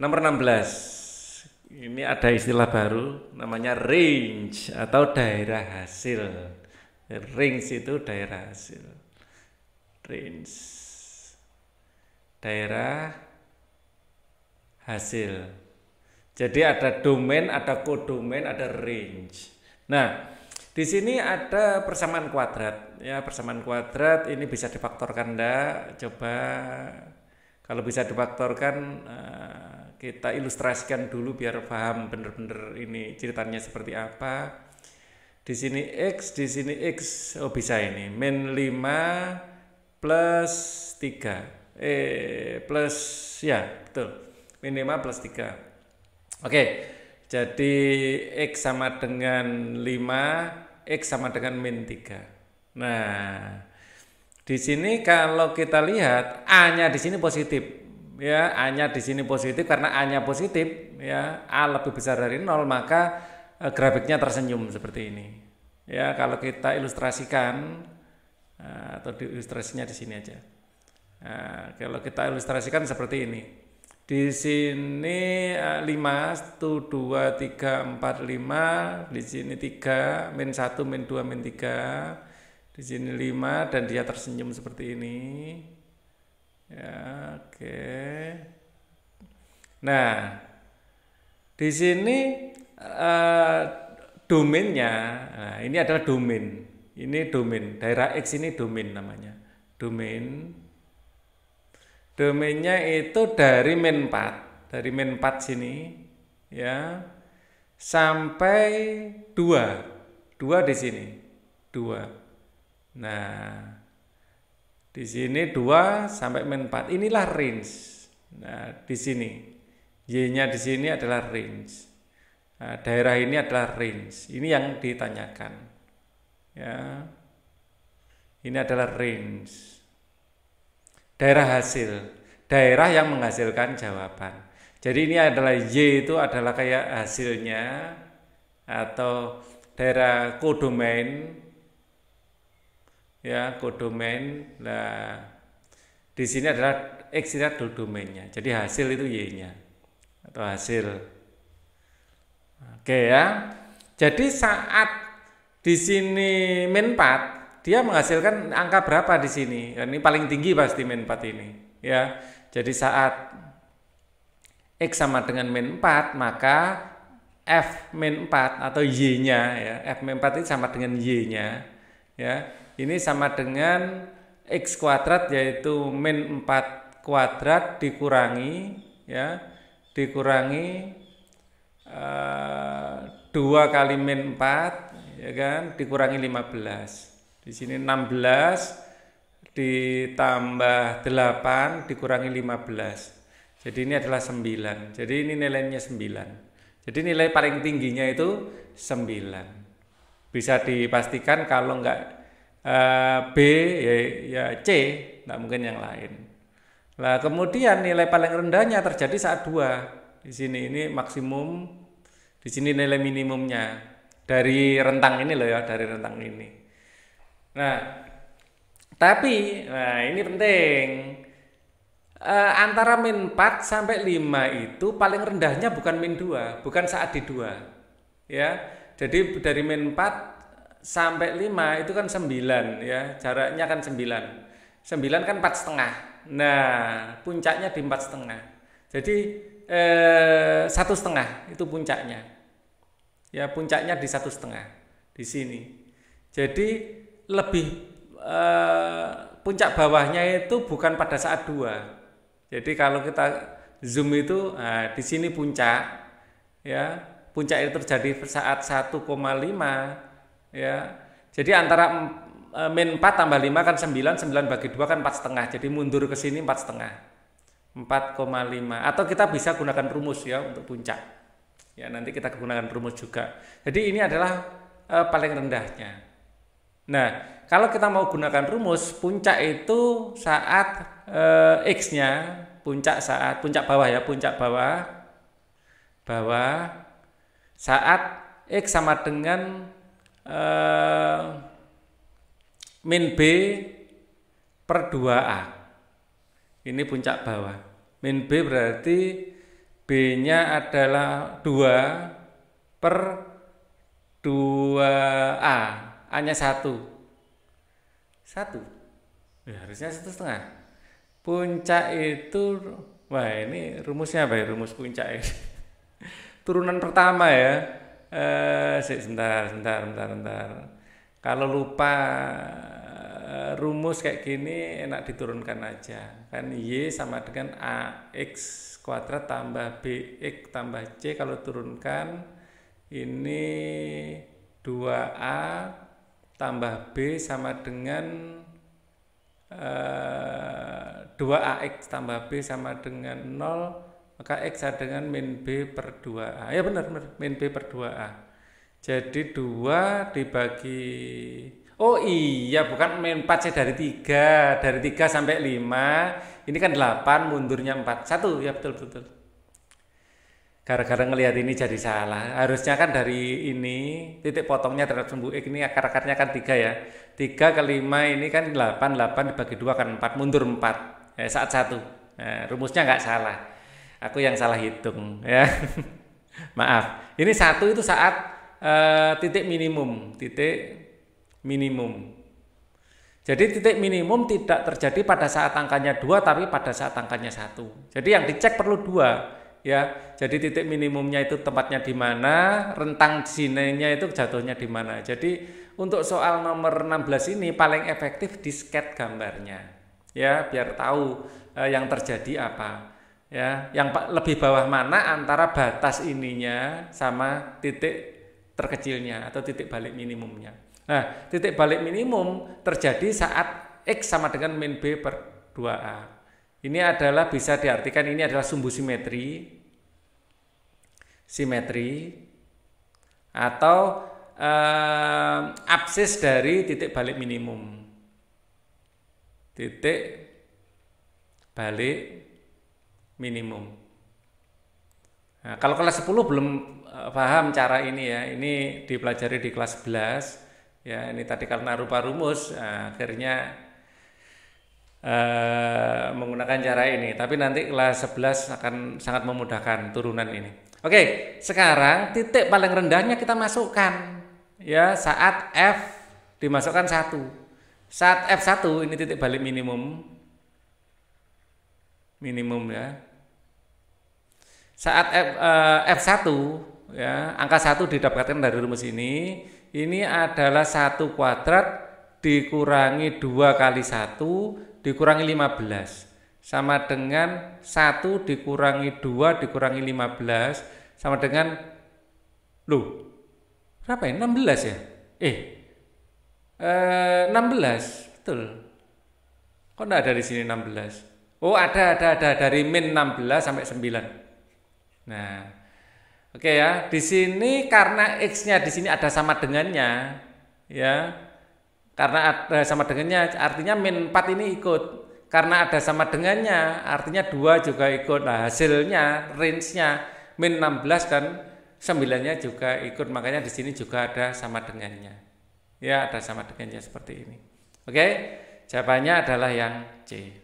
Nomor 16. Ini ada istilah baru namanya range atau daerah hasil. Range itu daerah hasil. Range. Daerah hasil. Jadi ada domain, ada kodomain, ada range. Nah, di sini ada persamaan kuadrat. Ya, persamaan kuadrat ini bisa difaktorkan enggak? Coba kalau bisa difaktorkan uh, kita ilustrasikan dulu biar paham bener-bener ini ceritanya seperti apa. Di sini X, di sini X, oh bisa ini, min 5 plus 3. Eh, plus, ya betul, min 5 plus 3. Oke, jadi X sama dengan 5, X sama dengan min 3. Nah, di sini kalau kita lihat A-nya di sini positif ya A-nya di sini positif karena A-nya positif ya A lebih besar dari 0 maka e, grafiknya tersenyum seperti ini. Ya, kalau kita ilustrasikan e, atau di ilustrasinya di sini aja. Nah, kalau kita ilustrasikan seperti ini. Di sini e, 5 1 2 3 4 5, di sini 3 min 1 min 2 min 3. Di sini 5 dan dia tersenyum seperti ini. Ya, oke. Nah, di sini uh, domainnya, nah, ini adalah domain. Ini domain, daerah X ini domain namanya. Domain. Domainnya itu dari min 4, dari min 4 sini ya sampai 2. 2 di sini. 2. Nah, di sini 2 sampai min 4. Inilah range. Nah, di sini. Y-nya di sini adalah range. Nah, daerah ini adalah range. Ini yang ditanyakan. Ya. Ini adalah range. Daerah hasil. Daerah yang menghasilkan jawaban. Jadi ini adalah Y itu adalah kayak hasilnya atau daerah kodomain ya kodomain nah di sini adalah x ini adalah domainnya jadi hasil itu y nya atau hasil. Oke ya. Jadi saat di sini min 4 dia menghasilkan angka berapa di sini? Ini paling tinggi pasti min 4 ini ya. Jadi saat x sama dengan min 4 maka f min 4 atau y nya ya. F min 4 itu sama dengan y nya ya ini sama dengan x kuadrat yaitu min 4 kuadrat dikurangi ya dikurangi eh, 2 kali min 4 ya kan dikurangi 15 di sini 16 ditambah 8 dikurangi 15 jadi ini adalah 9 jadi ini nilainya 9 jadi nilai paling tingginya itu 9 bisa dipastikan kalau enggak uh, B ya, ya C, tidak mungkin yang lain. Nah kemudian nilai paling rendahnya terjadi saat dua di sini ini maksimum, di sini nilai minimumnya dari rentang ini loh ya dari rentang ini. Nah tapi nah ini penting uh, antara min 4 sampai 5 itu paling rendahnya bukan min 2, bukan saat di 2. Ya. Jadi dari min 4 sampai 5 itu kan 9 ya. Jaraknya kan 9 9 kan empat setengah. Nah puncaknya di empat setengah. Jadi eh, satu setengah itu puncaknya. Ya puncaknya di satu setengah di sini. Jadi lebih eh, puncak bawahnya itu bukan pada saat dua. Jadi kalau kita zoom itu nah, di sini puncak ya. Puncak itu terjadi saat 1,5 ya. Jadi antara e, min 4 tambah 5 kan 9 9 bagi 2 kan 4 setengah. Jadi mundur ke sini 4 setengah. 4,5 atau kita bisa gunakan rumus ya untuk puncak. Ya nanti kita gunakan rumus juga. Jadi ini adalah e, paling rendahnya. Nah kalau kita mau gunakan rumus puncak itu saat e, x nya puncak saat puncak bawah ya puncak bawah bawah saat x sama dengan uh, min B per 2A. Ini puncak bawah. Min B berarti B-nya adalah 2 per 2A. A-nya 1. 1. Ya, harusnya satu setengah. Puncak itu, wah ini rumusnya apa ya? Rumus puncak ini. Turunan pertama ya. Eh, sebentar, sebentar, sebentar, sebentar. Kalau lupa eh, rumus kayak gini enak diturunkan aja. Kan Y sama dengan AX kuadrat tambah BX tambah C kalau turunkan ini 2A tambah B sama dengan eh, 2AX tambah B sama dengan 0 maka X sama dengan min B per 2A ya benar benar. Min B per 2A jadi 2 dibagi Oh iya bukan min 4 saya dari 3 dari 3 sampai 5 ini kan 8 mundurnya 4 satu. Ya betul betul. Gara-gara ngelihat ini jadi salah. Harusnya kan dari ini titik potongnya terhadap sumbu X ini akar-akarnya kan 3 ya. 3 ke 5 ini kan 8 8 dibagi 2 kan 4 mundur 4 eh, saat satu. Nah, rumusnya nggak salah aku yang salah hitung ya maaf ini satu itu saat uh, titik minimum titik minimum jadi titik minimum tidak terjadi pada saat angkanya dua tapi pada saat angkanya satu. Jadi yang dicek perlu dua ya. Jadi titik minimumnya itu tempatnya di mana, rentang sinenya itu jatuhnya di mana. Jadi untuk soal nomor 16 ini paling efektif di sket gambarnya. Ya, biar tahu eh, yang terjadi apa. Ya, yang lebih bawah mana antara batas ininya sama titik terkecilnya atau titik balik minimumnya. Nah, titik balik minimum terjadi saat X sama dengan min B per 2A. Ini adalah bisa diartikan ini adalah sumbu simetri, simetri, atau eh, absis dari titik balik minimum. Titik balik minimum. Nah, kalau kelas 10 belum eh, paham cara ini ya, ini dipelajari di kelas 11 ya ini tadi karena rupa rumus nah, akhirnya uh, menggunakan cara ini. Tapi nanti kelas 11 akan sangat memudahkan turunan ini. Oke sekarang titik paling rendahnya kita masukkan ya saat F dimasukkan satu. Saat F1 ini titik balik minimum. Minimum ya saat F, uh, F1 ya angka 1 didapatkan dari rumus ini ini adalah satu kuadrat dikurangi dua kali satu dikurangi 15 sama dengan satu dikurangi dua dikurangi 15 sama dengan loh berapa ya? 16 ya? Eh, eh 16 betul. Kok enggak ada di sini 16 oh ada ada ada dari min 16 sampai 9 nah Oke ya, di sini karena x-nya di sini ada sama dengannya, ya. Karena ada sama dengannya, artinya min 4 ini ikut. Karena ada sama dengannya, artinya dua juga ikut. Nah, hasilnya range-nya min 16 dan 9-nya juga ikut. Makanya di sini juga ada sama dengannya. Ya, ada sama dengannya seperti ini. Oke, jawabannya adalah yang C.